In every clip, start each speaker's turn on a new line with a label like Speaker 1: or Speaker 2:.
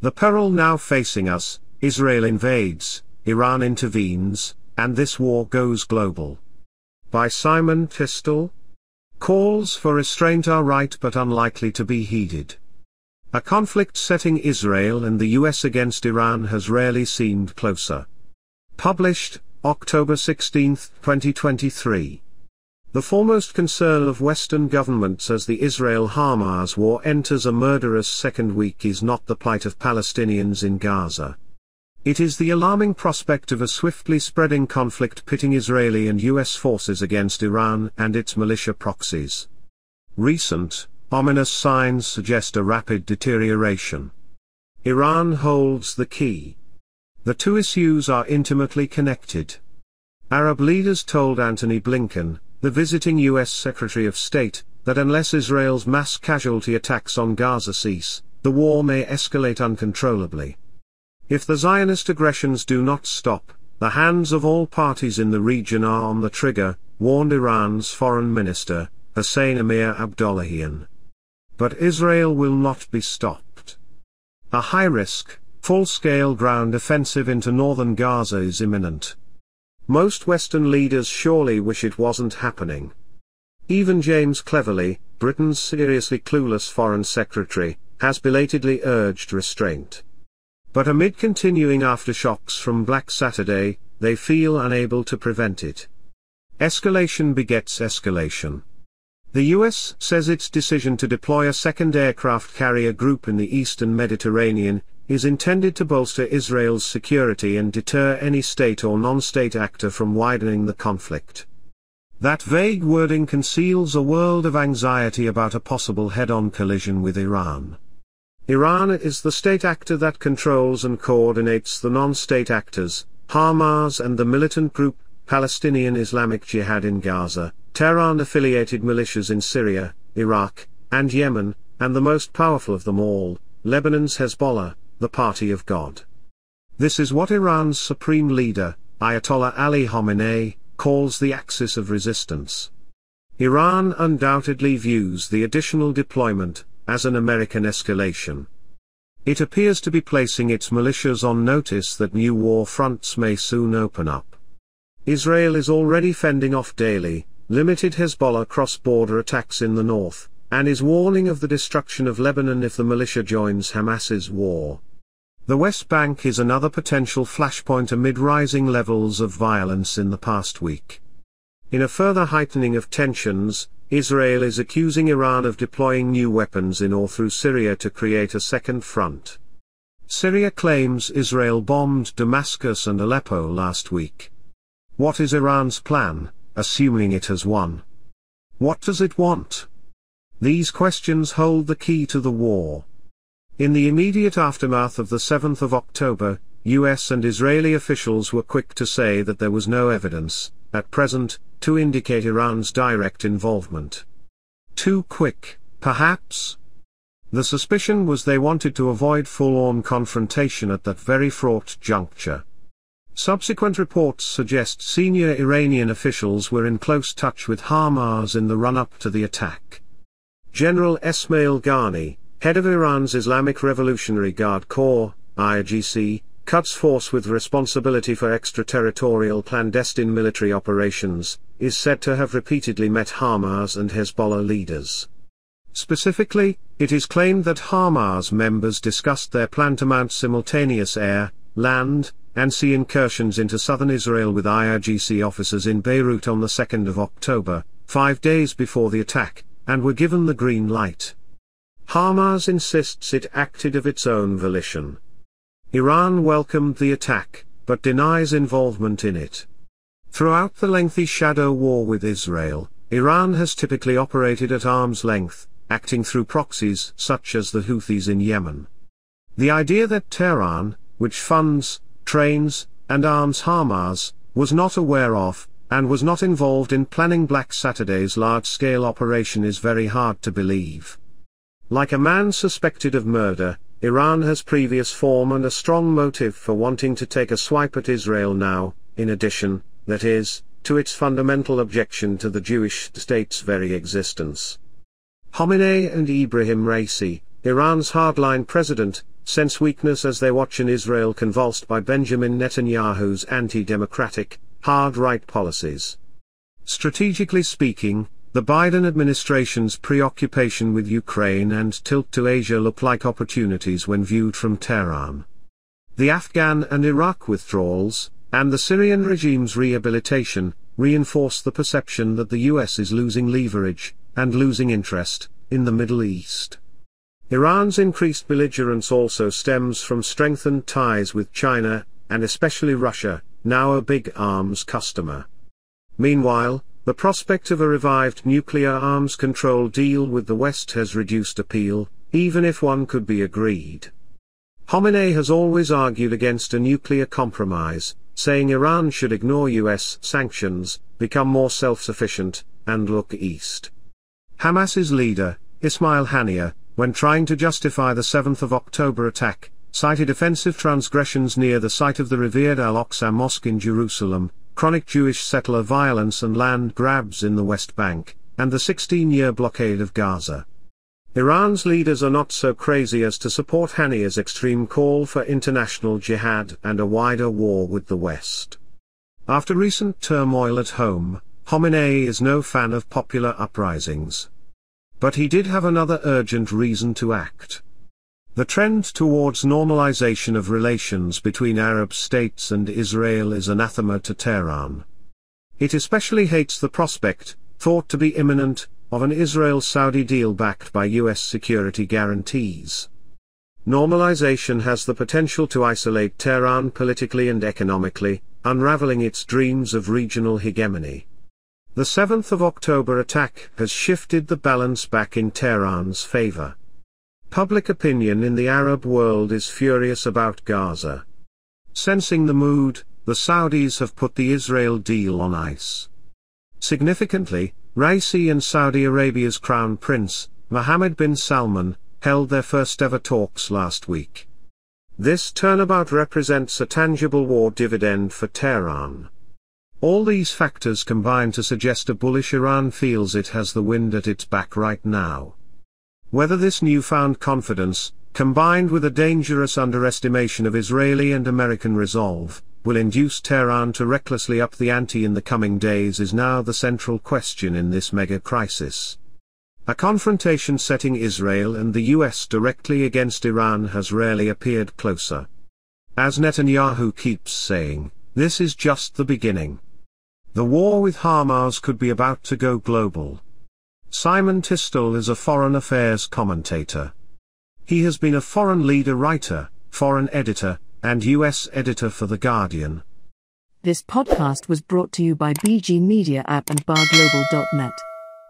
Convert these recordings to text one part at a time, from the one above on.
Speaker 1: The peril now facing us, Israel invades, Iran intervenes, and this war goes global. By Simon Tisdall. Calls for restraint are right but unlikely to be heeded. A conflict setting Israel and the US against Iran has rarely seemed closer. Published, October 16, 2023. The foremost concern of Western governments as the Israel-Hamas war enters a murderous second week is not the plight of Palestinians in Gaza. It is the alarming prospect of a swiftly spreading conflict pitting Israeli and US forces against Iran and its militia proxies. Recent, ominous signs suggest a rapid deterioration. Iran holds the key. The two issues are intimately connected. Arab leaders told Antony Blinken, the visiting U.S. Secretary of State, that unless Israel's mass casualty attacks on Gaza cease, the war may escalate uncontrollably. If the Zionist aggressions do not stop, the hands of all parties in the region are on the trigger, warned Iran's foreign minister, Hossein Amir Abdollahian. But Israel will not be stopped. A high-risk, full-scale ground offensive into northern Gaza is imminent. Most Western leaders surely wish it wasn't happening. Even James Cleverly, Britain's seriously clueless foreign secretary, has belatedly urged restraint. But amid continuing aftershocks from Black Saturday, they feel unable to prevent it. Escalation begets escalation. The US says its decision to deploy a second aircraft carrier group in the eastern Mediterranean is intended to bolster Israel's security and deter any state or non-state actor from widening the conflict. That vague wording conceals a world of anxiety about a possible head-on collision with Iran. Iran is the state actor that controls and coordinates the non-state actors, Hamas and the militant group, Palestinian Islamic Jihad in Gaza, Tehran-affiliated militias in Syria, Iraq, and Yemen, and the most powerful of them all, Lebanon's Hezbollah, the party of God. This is what Iran's supreme leader, Ayatollah Ali Khamenei, calls the axis of resistance. Iran undoubtedly views the additional deployment as an American escalation. It appears to be placing its militias on notice that new war fronts may soon open up. Israel is already fending off daily, limited Hezbollah cross-border attacks in the north, and is warning of the destruction of Lebanon if the militia joins Hamas's war. The West Bank is another potential flashpoint amid rising levels of violence in the past week. In a further heightening of tensions, Israel is accusing Iran of deploying new weapons in or through Syria to create a second front. Syria claims Israel bombed Damascus and Aleppo last week. What is Iran's plan, assuming it has one? What does it want? These questions hold the key to the war. In the immediate aftermath of the 7th of October, US and Israeli officials were quick to say that there was no evidence, at present, to indicate Iran's direct involvement. Too quick, perhaps? The suspicion was they wanted to avoid full-on confrontation at that very fraught juncture. Subsequent reports suggest senior Iranian officials were in close touch with Hamas in the run-up to the attack. General Esmail Ghani, head of Iran's Islamic Revolutionary Guard Corps, IRGC, Quds Force with responsibility for extraterritorial clandestine military operations, is said to have repeatedly met Hamas and Hezbollah leaders. Specifically, it is claimed that Hamas members discussed their plan to mount simultaneous air, land, and sea incursions into southern Israel with IRGC officers in Beirut on the 2nd of October, five days before the attack, and were given the green light. Hamas insists it acted of its own volition. Iran welcomed the attack, but denies involvement in it. Throughout the lengthy shadow war with Israel, Iran has typically operated at arm's length, acting through proxies such as the Houthis in Yemen. The idea that Tehran, which funds, trains, and arms Hamas, was not aware of, and was not involved in planning Black Saturday's large-scale operation is very hard to believe. Like a man suspected of murder, Iran has previous form and a strong motive for wanting to take a swipe at Israel now, in addition, that is, to its fundamental objection to the Jewish state's very existence. Khamenei and Ibrahim Raisi, Iran's hardline president, sense weakness as they watch an Israel convulsed by Benjamin Netanyahu's anti-democratic, hard-right policies. Strategically speaking, the Biden administration's preoccupation with Ukraine and tilt to Asia look like opportunities when viewed from Tehran. The Afghan and Iraq withdrawals, and the Syrian regime's rehabilitation, reinforce the perception that the US is losing leverage, and losing interest, in the Middle East. Iran's increased belligerence also stems from strengthened ties with China, and especially Russia, now a big arms customer. Meanwhile, the prospect of a revived nuclear arms control deal with the West has reduced appeal, even if one could be agreed. Khamenei has always argued against a nuclear compromise, saying Iran should ignore US sanctions, become more self-sufficient, and look east. Hamas's leader, Ismail Haniyeh, when trying to justify the 7th of October attack, cited offensive transgressions near the site of the revered Al-Aqsa Mosque in Jerusalem, chronic Jewish settler violence and land grabs in the West Bank, and the 16-year blockade of Gaza. Iran's leaders are not so crazy as to support Haniyeh's extreme call for international jihad and a wider war with the West. After recent turmoil at home, Khamenei is no fan of popular uprisings. But he did have another urgent reason to act. The trend towards normalization of relations between Arab states and Israel is anathema to Tehran. It especially hates the prospect, thought to be imminent, of an Israel-Saudi deal backed by US security guarantees. Normalization has the potential to isolate Tehran politically and economically, unraveling its dreams of regional hegemony. The 7th of October attack has shifted the balance back in Tehran's favor. Public opinion in the Arab world is furious about Gaza. Sensing the mood, the Saudis have put the Israel deal on ice. Significantly, Raisi and Saudi Arabia's Crown Prince, Mohammed bin Salman, held their first ever talks last week. This turnabout represents a tangible war dividend for Tehran. All these factors combine to suggest a bullish Iran feels it has the wind at its back right now. Whether this newfound confidence, combined with a dangerous underestimation of Israeli and American resolve, will induce Tehran to recklessly up the ante in the coming days is now the central question in this mega crisis. A confrontation setting Israel and the US directly against Iran has rarely appeared closer. As Netanyahu keeps saying, this is just the beginning. The war with Hamas could be about to go global. Simon Tisdall is a foreign affairs commentator. He has been a foreign leader writer, foreign editor, and US editor for The Guardian.
Speaker 2: This podcast was brought to you by BG Media App and barglobal.net.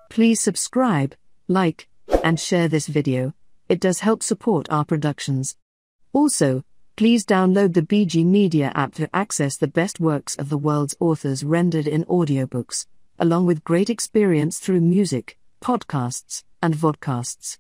Speaker 2: Please subscribe, like, and share this video. It does help support our productions. Also, please download the BG Media app to access the best works of the world's authors rendered in audiobooks, along with great experience through music podcasts, and vodcasts.